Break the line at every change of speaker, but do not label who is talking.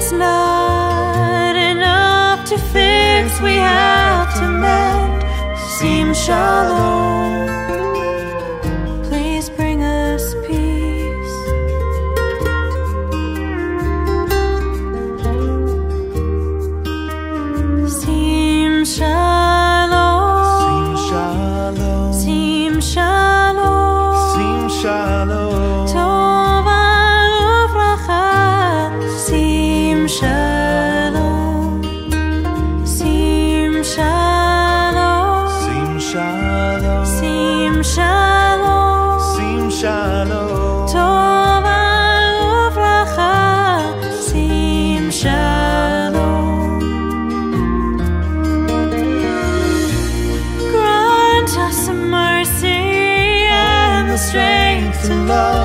It's not enough to fix, we have to mend. Seem shallow. Please bring us peace. Seem shallow.
Love.